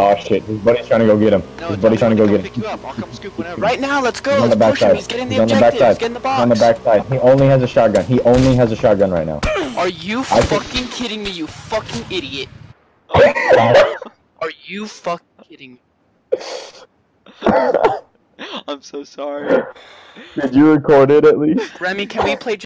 Oh shit, his buddy's trying to go get him. No, his buddy's trying to go get him. Right now, let's go. He's on the back side. He's getting the He's on the back backside. The on the back backside. He only has a shotgun. He only has a shotgun right now. Are you I think- fucking kidding me, you fucking idiot? Are you fucking kidding me? I'm so sorry. Did you record it at least? Remy, can we play